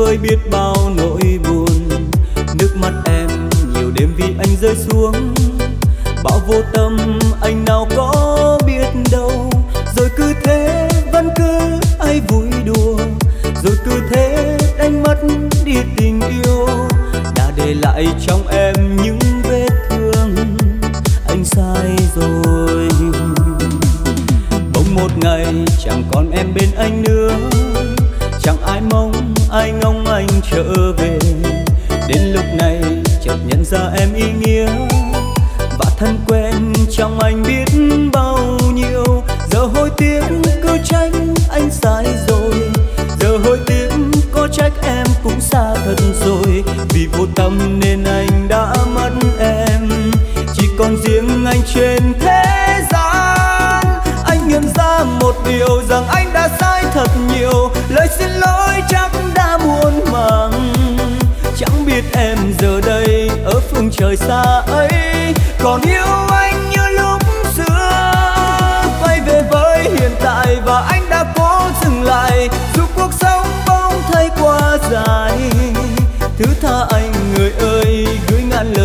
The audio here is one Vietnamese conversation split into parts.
với biết bao nỗi buồn. Nước mắt em nhiều đêm vì anh rơi xuống. Bão vô tâm, anh nào có biết đâu. Rồi cứ thế, vẫn cứ ai vui đùa. Rồi cứ thế, đánh mất đi tình yêu. Đã để lại trong em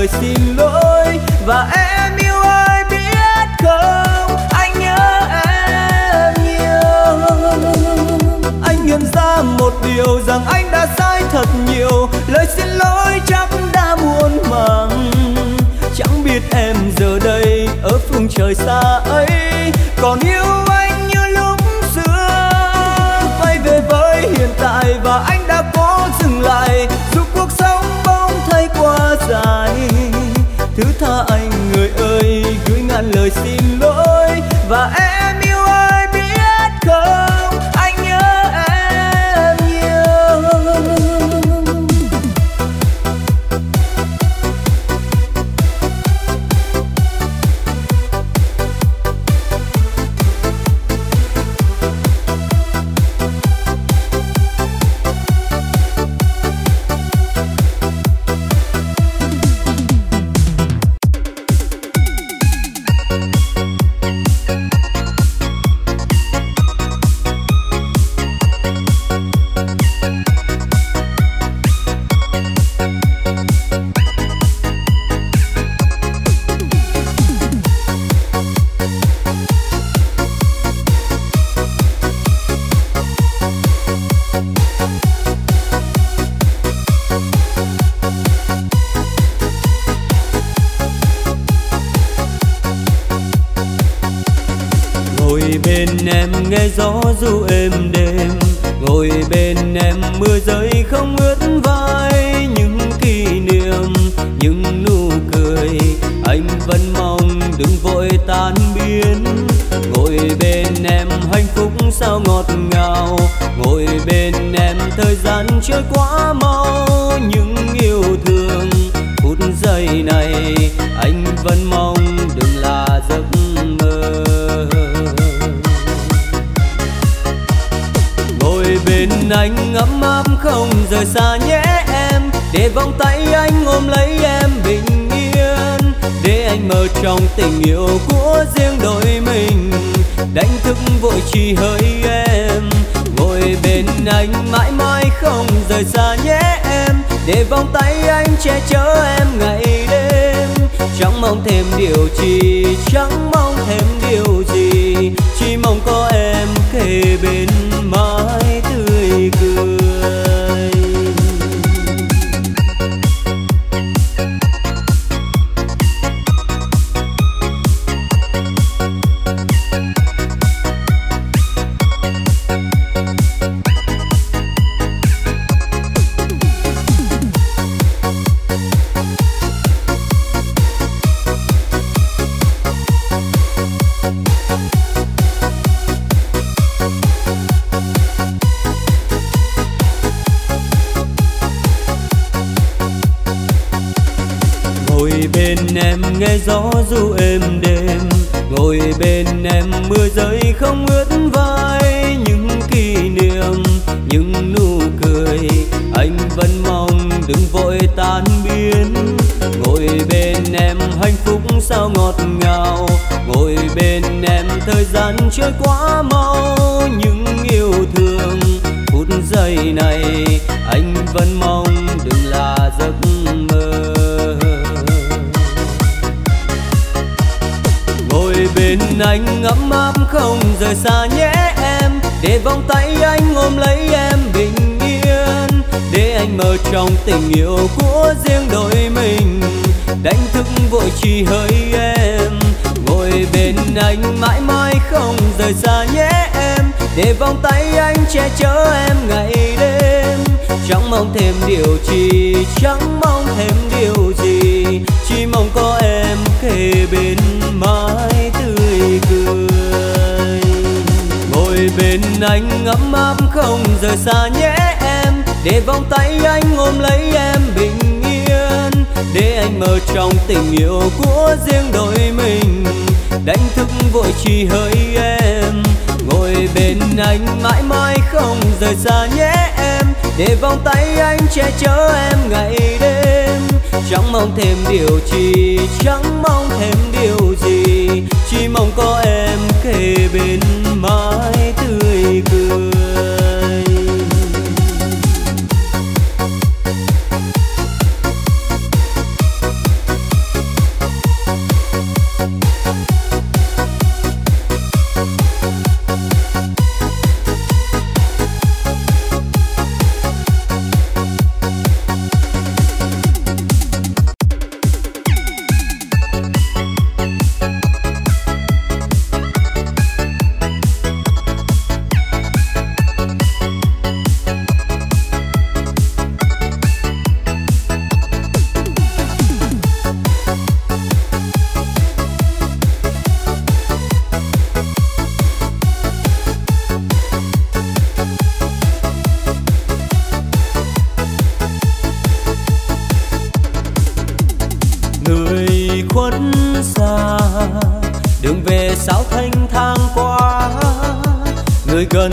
lời xin lỗi và em nghe gió du êm đêm. Ngồi bên em mưa rơi không ướt vai những kỷ niệm, những nụ cười. Anh vẫn mong đừng vội tan biến. Ngồi bên em hạnh phúc sao ngọt ngào. Ngồi bên em thời gian trôi quá mau, những yêu thương phút giây này anh ấm áp không rời xa nhé em. Để vòng tay anh ôm lấy em bình yên. Để anh mơ trong tình yêu của riêng đôi mình. Đánh thức vội chỉ hơi em. Ngồi bên anh mãi mãi không rời xa nhé em. Để vòng tay anh che chở em ngày đêm. Chẳng mong thêm điều gì chẳng mong thêm điều gì. Chỉ mong có em kề bên gió du êm đêm. Ngồi bên em, mưa rơi không ướt vai. Những kỷ niệm, những nụ cười, anh vẫn mong đừng vội tan biến. Ngồi bên em, hạnh phúc sao ngọt ngào. Ngồi bên em, thời gian trôi quá mau không rời xa nhé em. Để vòng tay anh ôm lấy em bình yên. Để anh mơ trong tình yêu của riêng đôi mình. Đánh thức vội chỉ hơi em. Ngồi bên anh mãi mãi không rời xa nhé em. Để vòng tay anh che chở em ngày đêm. Chẳng mong thêm điều gì chẳng mong thêm điều gì. Chỉ mong có em. Anh ấm áp không rời xa nhé em. Để vòng tay anh ôm lấy em bình yên. Để anh mơ trong tình yêu của riêng đôi mình. Đánh thức vội chỉ hơi em. Ngồi bên anh mãi mãi không rời xa nhé em. Để vòng tay anh che chở em ngày đêm chẳng mong thêm điều chi, chẳng mong thêm điều gì. Chỉ mong có em kề bên mãi tươi cười. người gần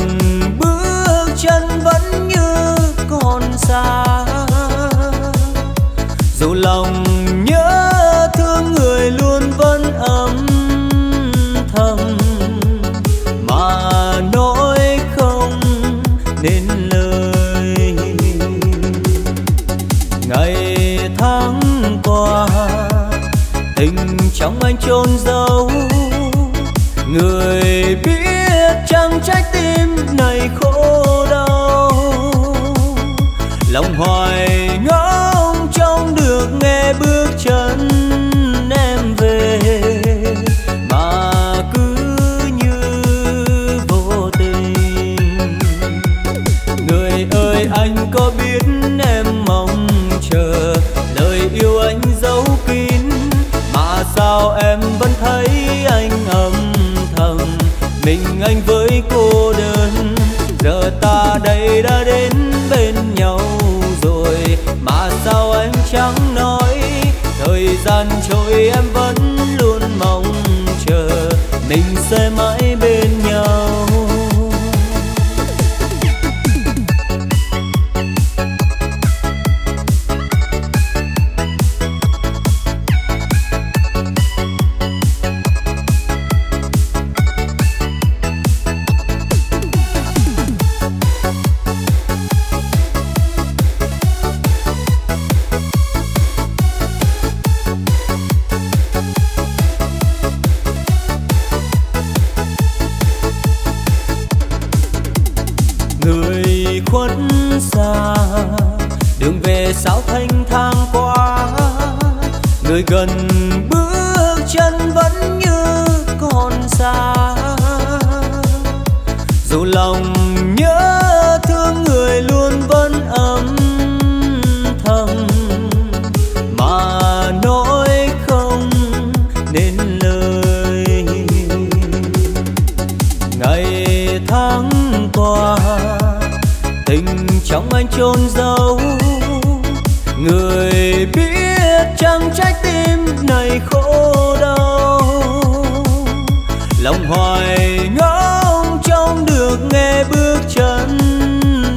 lòng hoài ngóng trông được nghe bước chân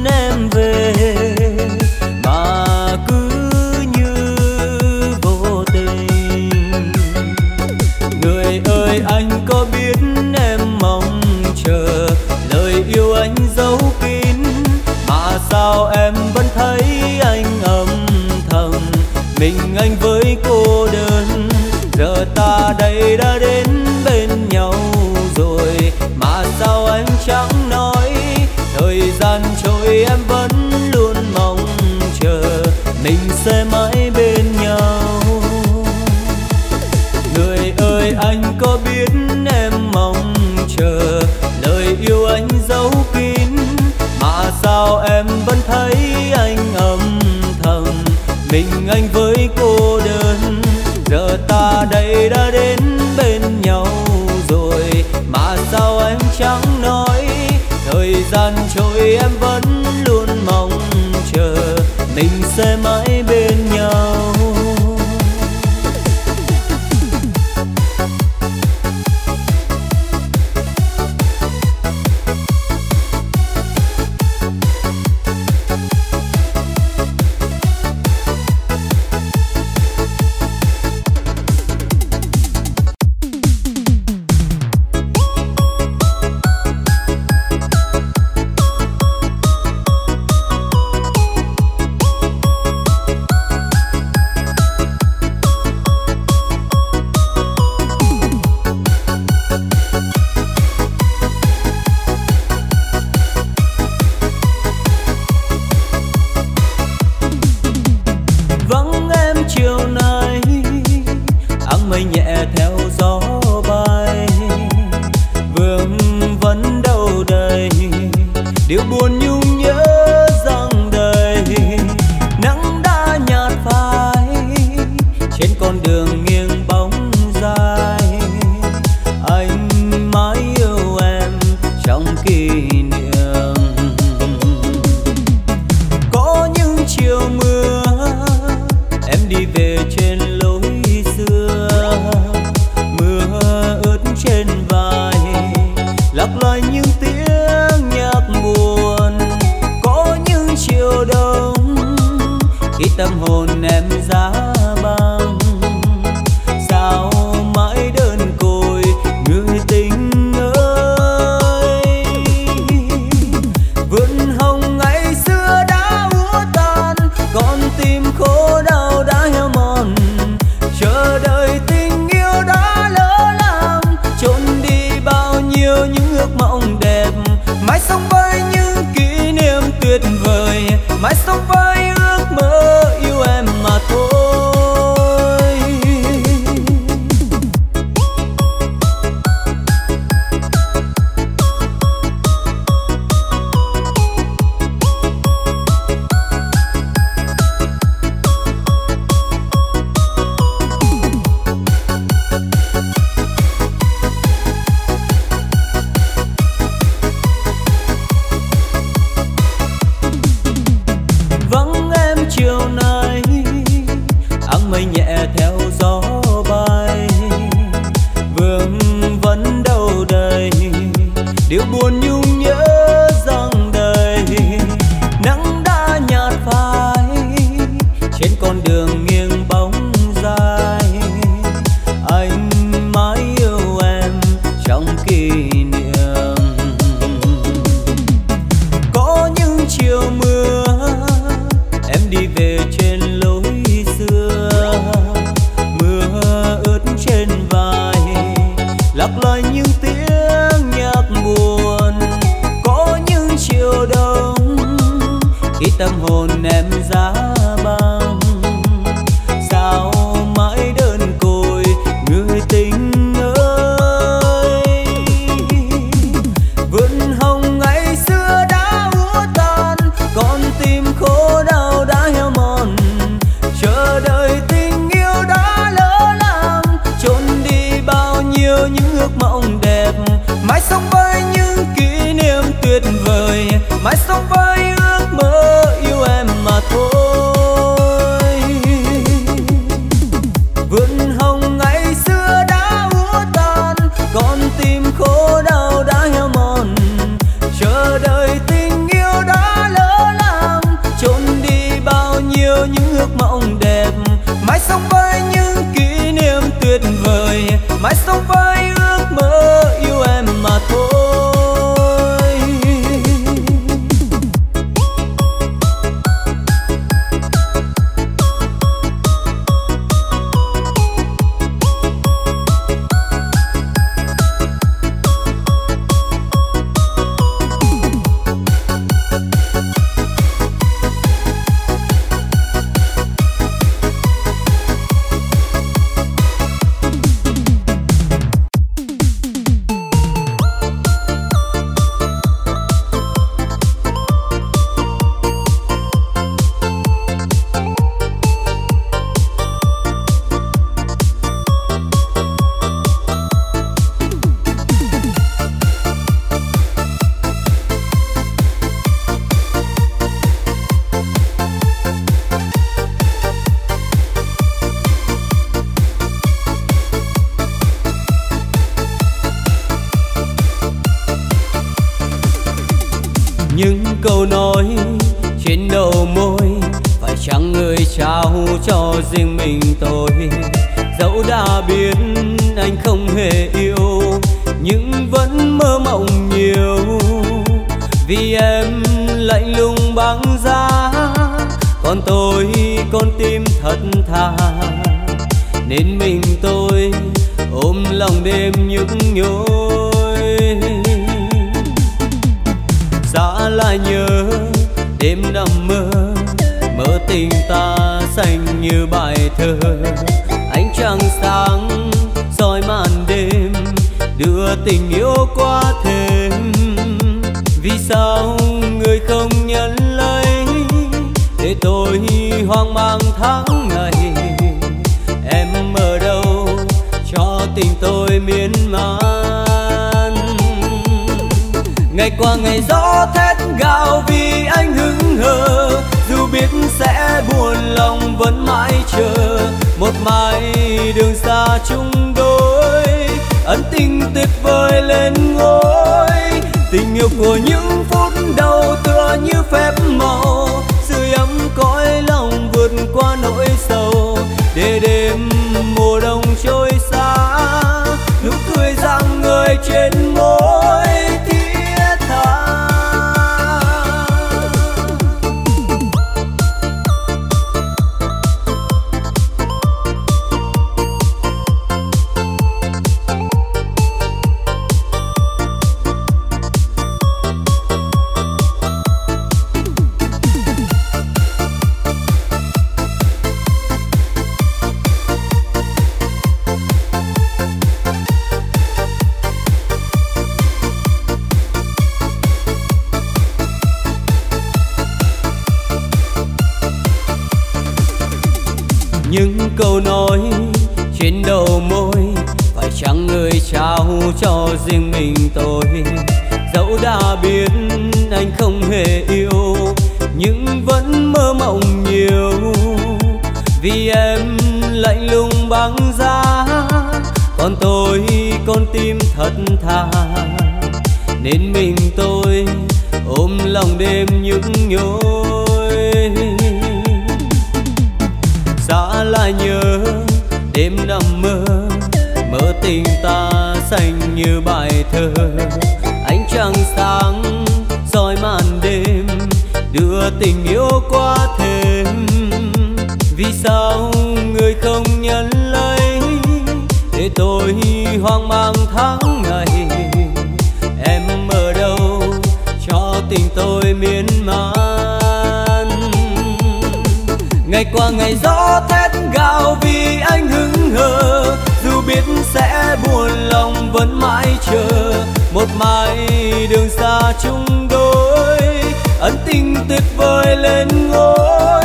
em về. Mà cứ như vô tình, người ơi, anh có biết em mong chờ lời yêu anh giấu kín? Mà sao em vẫn thấy anh âm thầm, mình anh với cô đơn? Giờ ta đây đã mình sẽ mãi nên mình tôi, ôm lòng đêm nhức nhối. Xa là nhớ đêm nằm mơ mơ tình ta xanh như bài thơ. Ánh trăng sáng soi màn đêm, đưa tình yêu qua thêm. Vì sao người không nhận lấy, để tôi hoang mang tháng tình miên man. Ngày qua ngày gió thét gào vì anh hững hờ, dù biết sẽ buồn lòng vẫn mãi chờ. Một mai đường xa chung đôi, ân tình tuyệt vời lên ngôi. Tình yêu của những phút đầu tựa như phép màu câu nói, trên đầu môi phải chăng người trao cho riêng mình tôi. Dẫu đã biết anh không hề yêu, nhưng vẫn mơ mộng nhiều. Vì em lạnh lùng băng giá, còn tôi con tim thật thà. Nên mình tôi ôm lòng đêm nhức nhối. Xa là nhớ, đêm nằm mơ mơ tình ta xanh như bài thơ. Ánh trăng sáng soi màn đêm, đưa tình yêu qua thêm. Vì sao người không nhận lấy để tôi hoang mang tháng ngày? Em ở đâu cho tình tôi miên man? Ngày qua ngày gió thét gào vì anh hững hờ. Dù biết sẽ buồn lòng vẫn mãi chờ. Một mai đường xa chung đôi, ân tình tuyệt vời lên ngôi.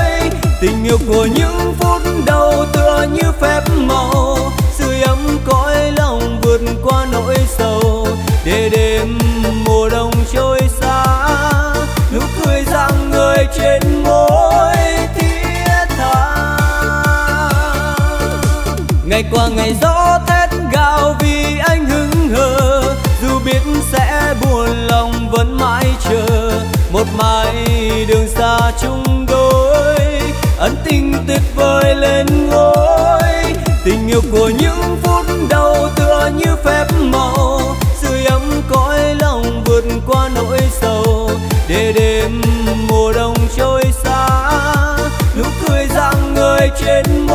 Tình yêu của những ngày qua ngày gió thét gào vì anh hứng hờ. Dù biết sẽ buồn lòng vẫn mãi chờ. Một mai đường xa chung đôi, ân tình tuyệt vời lên ngôi. Tình yêu của những phút đầu tựa như phép màu. Sưởi ấm cõi lòng vượt qua nỗi sầu. Để đêm mùa đông trôi xa, nụ cười rạng người trên môi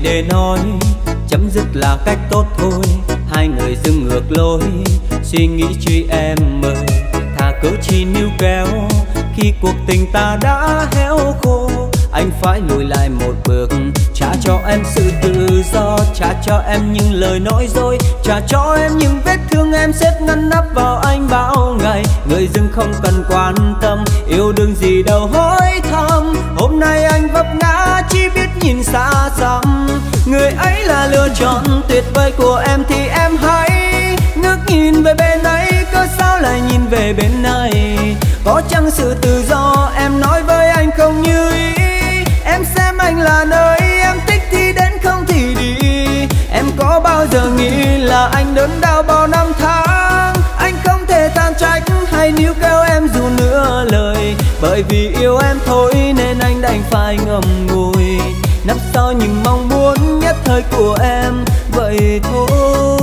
để nói, chấm dứt là cách tốt thôi. Hai người dừng ngược lối, suy nghĩ truy em ơi thà cớ chi níu kéo, khi cuộc tình ta đã héo khô. Anh phải lùi lại một bước, trả cho em sự tự do. Trả cho em những lời nói dối, trả cho em những vết thương em xếp ngăn nắp vào anh bao ngày. Người dưng không cần quan tâm, yêu đương gì đâu hối thăm. Hôm nay anh vấp ngã, chỉ biết nhìn xa xăm người ấy là lựa chọn tuyệt vời của em thì em hãy ngước nhìn về bên ấy, Cớ sao lại nhìn về bên này? Có chăng sự tự do em nói với anh không như ý? Em xem anh là nơi em thích thì đến không thì đi. Em có bao giờ nghĩ là anh đớn đau bao năm tháng? Anh không thể than trách hay níu kéo em dù nửa lời. Bởi vì yêu em thôi nên anh đành phải ngậm ngùi nắp sau những mong muốn nhất thời của em vậy thôi.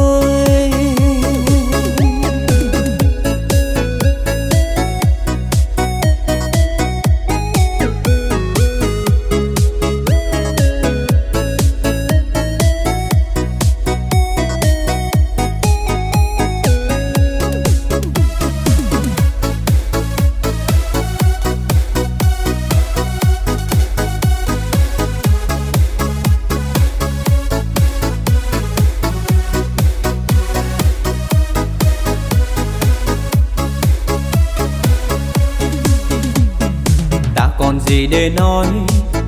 Gì để nói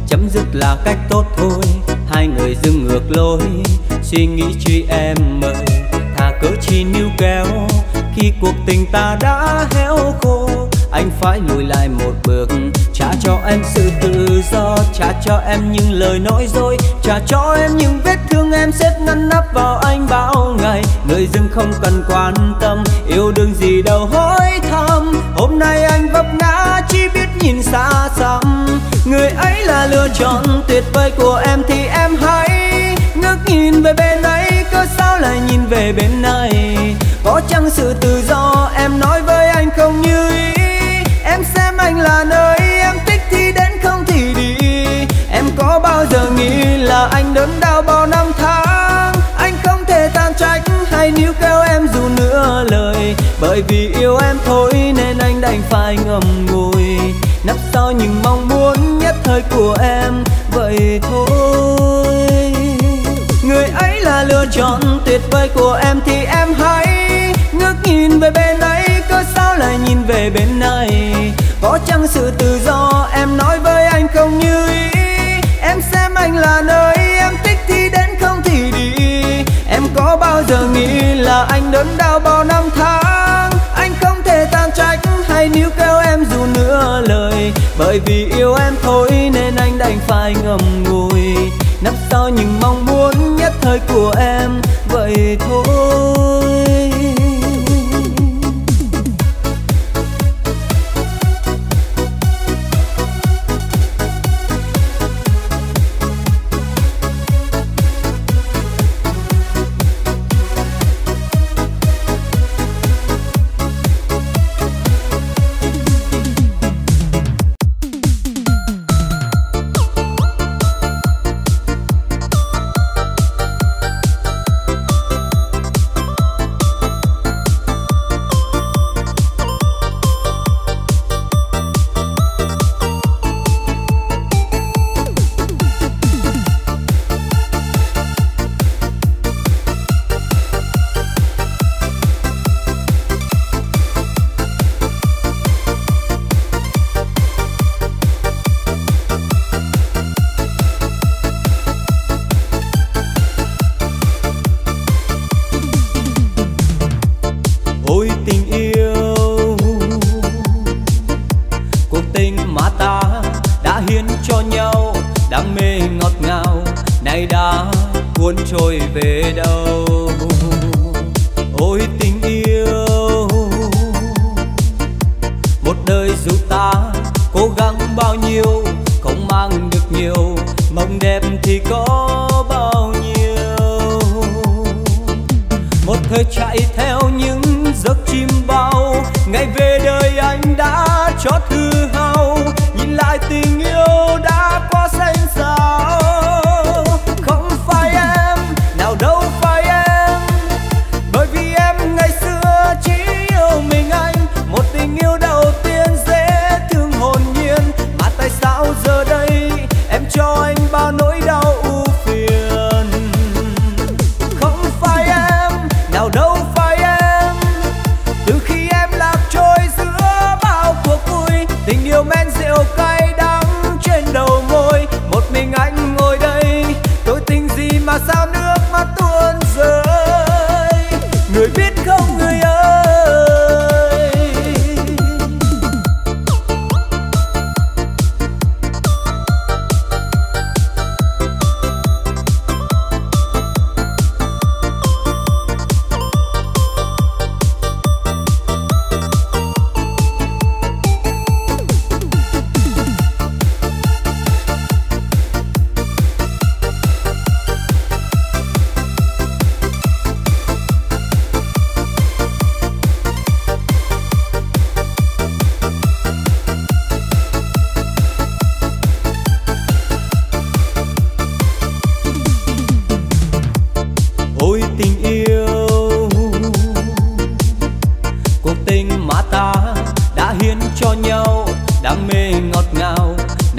chấm dứt là cách tốt thôi. Hai người dừng ngược lối suy nghĩ truy em mời, thà cớ chi níu kéo khi cuộc tình ta đã héo khô. Anh phải lùi lại một bước trả cho em sự tự do. Trả cho em những lời nói dối trả cho em những vết thương em xếp ngăn nắp vào anh bao ngày. Người dưng không cần quan tâm yêu đương gì đâu hối thăm. Hôm nay anh vấp ngã chỉ biết nhìn xa xăm lựa chọn tuyệt vời của em thì em hãy ngước nhìn về bên ấy, cớ sao lại nhìn về bên này? Có chăng sự tự do em nói với anh không như ý? Em xem anh là nơi em thích thì đến không thì đi. Em có bao giờ nghĩ là anh đớn đau bao năm tháng? Anh không thể tan trách hay níu kéo em dù nửa lời. Bởi vì yêu em thôi nên anh đành phải ngậm ngùi. Nấp sau những mong muốn thời của em. Vậy thôi, người ấy là lựa chọn tuyệt vời của em thì em hãy ngước nhìn về bên ấy. Cớ sao lại nhìn về bên này? Có chăng sự tự do em nói với anh không như ý? Em xem anh là nơi em thích thì đến không thì đi. Em có bao giờ nghĩ là anh đớn đau bao năm tháng? Bởi vì yêu em thôi nên anh đành phải ngậm ngùi. Nấp sau những mong muốn nhất thời của em. Vậy thôi.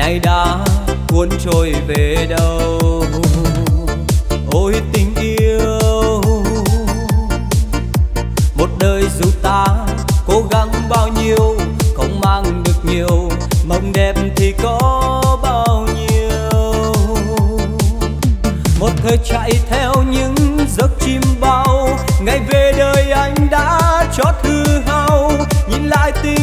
nay đã cuốn trôi về đâu? Ôi, tình yêu. Một đời dù ta cố gắng bao nhiêu, không mang được nhiều, mộng đẹp thì có bao nhiêu. Một thời chạy theo những giấc chim bao, ngày về đời anh đã chót hư hao, nhìn lại tim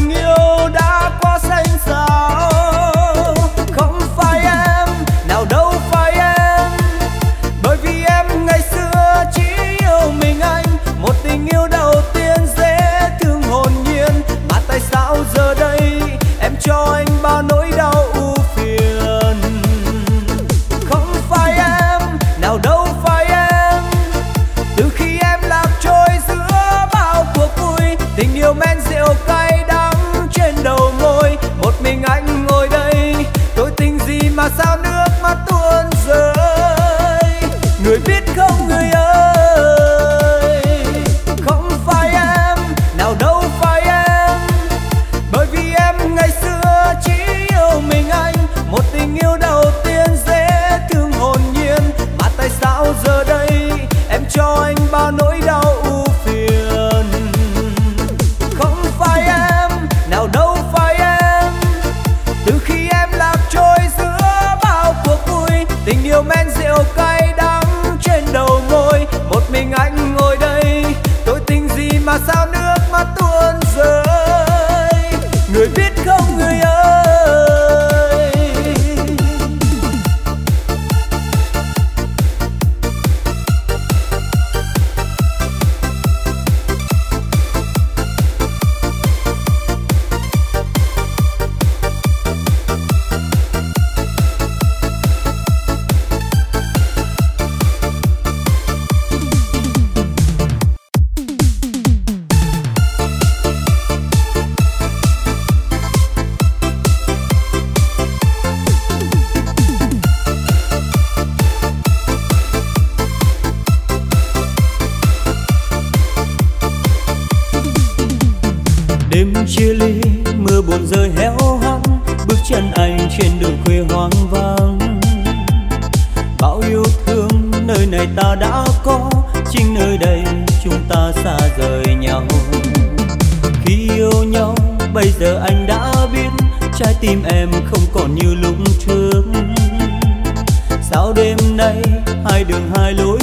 như lúc trước. Sao đêm nay hai đường hai lối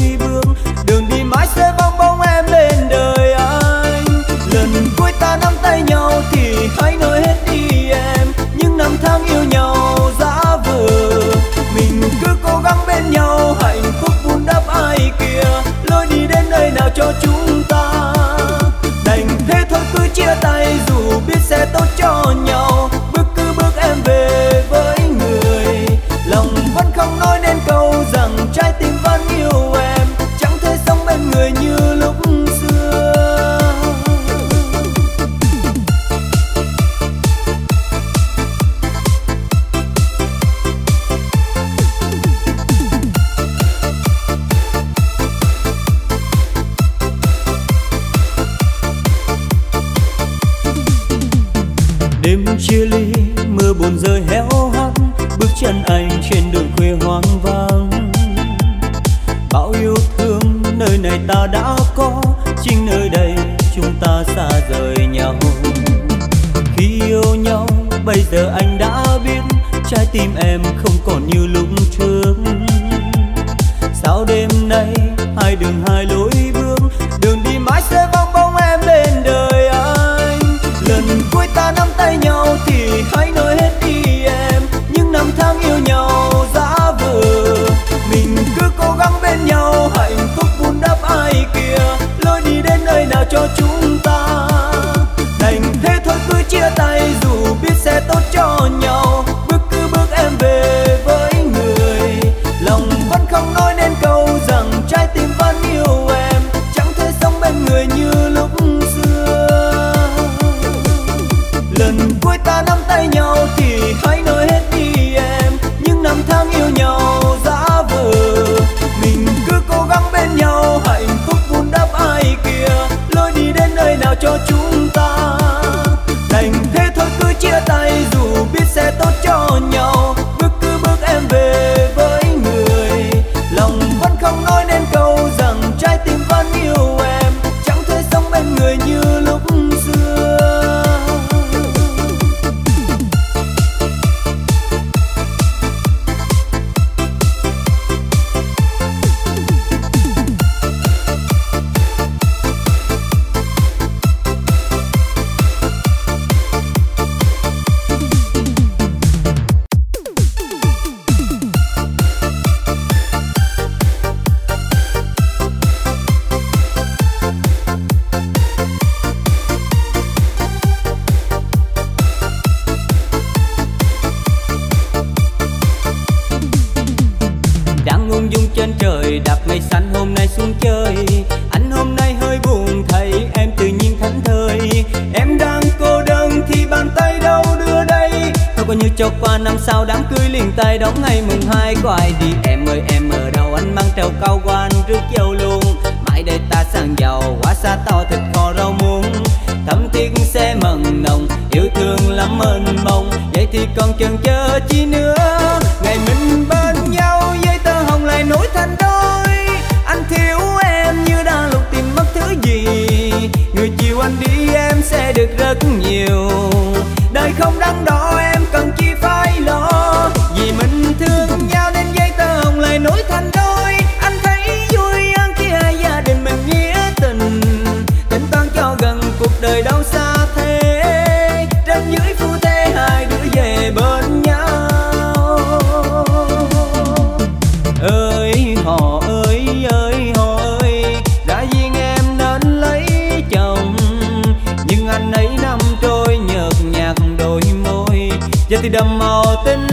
tình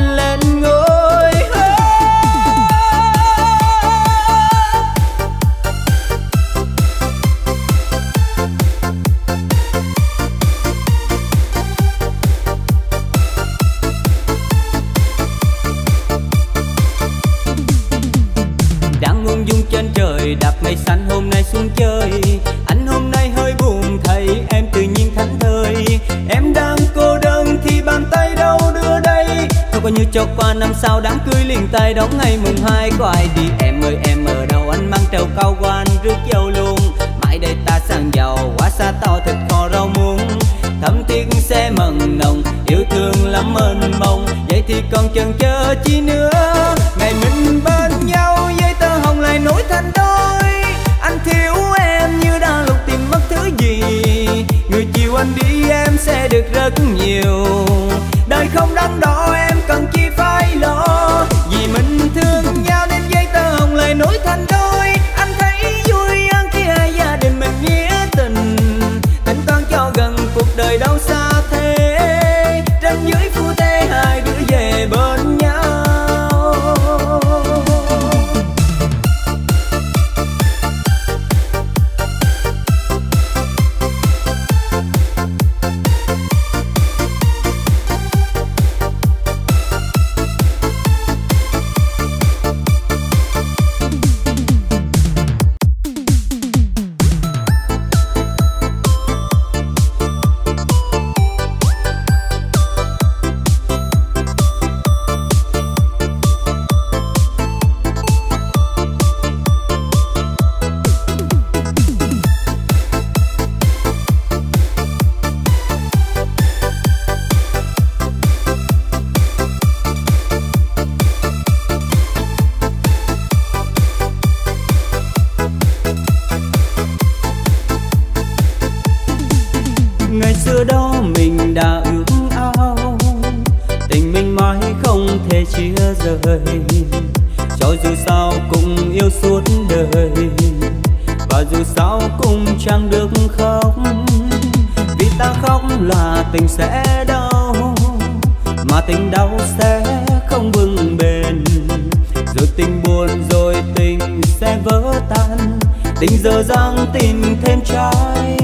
trái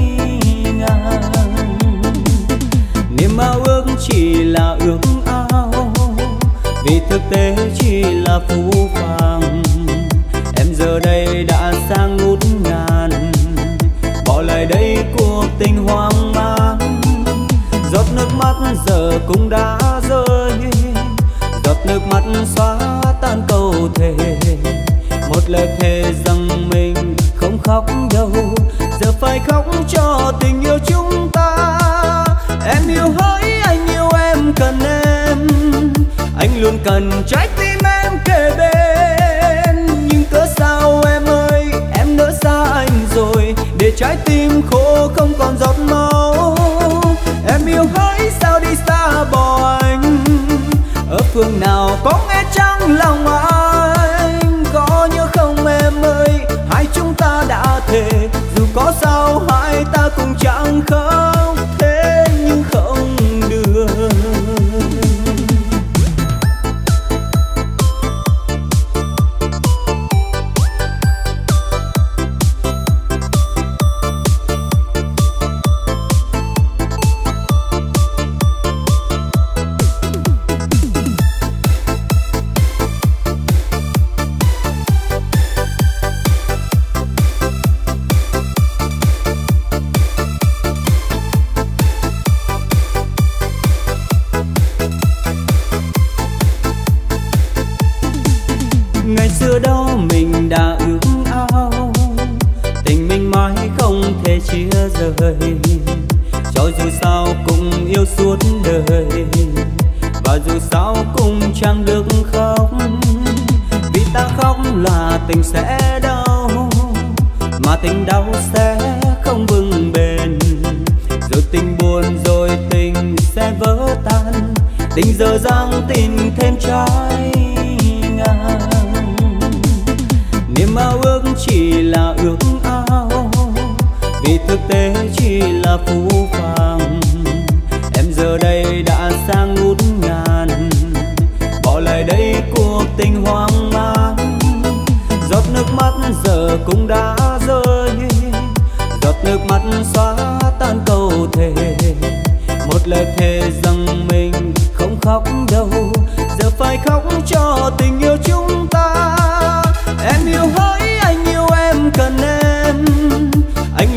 ngang niềm ao ước chỉ là ước ao, vì thực tế chỉ là phú phàng. Em giờ đây đã sang ngút ngàn, bỏ lại đây cuộc tình hoang mang. Giọt nước mắt giờ cũng đã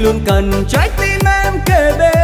luôn cần trái tim em kề bên.